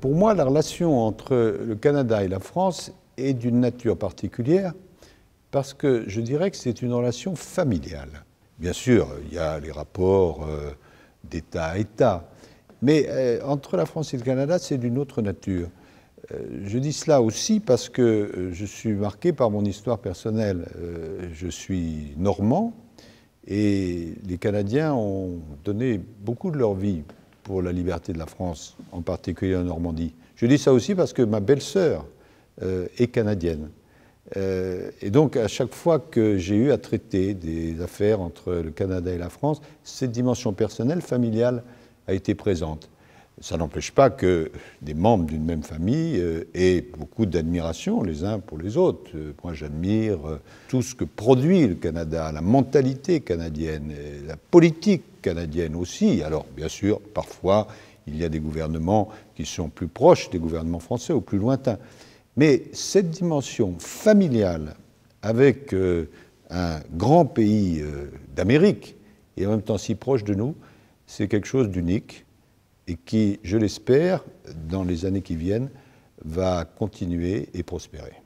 pour moi, la relation entre le Canada et la France est d'une nature particulière parce que je dirais que c'est une relation familiale. Bien sûr, il y a les rapports euh, d'État à État, mais euh, entre la France et le Canada, c'est d'une autre nature. Euh, je dis cela aussi parce que je suis marqué par mon histoire personnelle. je suis normand et les Canadiens ont donné beaucoup de leur vie pour la liberté de la France, en particulier en Normandie. Je dis ça aussi parce que ma belle-sœur euh, est canadienne. Euh, et donc, à chaque fois que j'ai eu à traiter des affaires entre le Canada et la France, cette dimension personnelle, familiale, a été présente. Ça n'empêche pas que des membres d'une même famille euh, aient beaucoup d'admiration les uns pour les autres. moi, j'admire tout ce que produit le Canada, la mentalité canadienne, la politique canadienne aussi. Alors, bien sûr, parfois, il y a des gouvernements qui sont plus proches des gouvernements français ou plus lointains. Mais cette dimension familiale avec euh, un grand pays euh, d'Amérique et en même temps si proche de nous, c'est quelque chose d'unique et qui, je l'espère, dans les années qui viennent, va continuer et prospérer.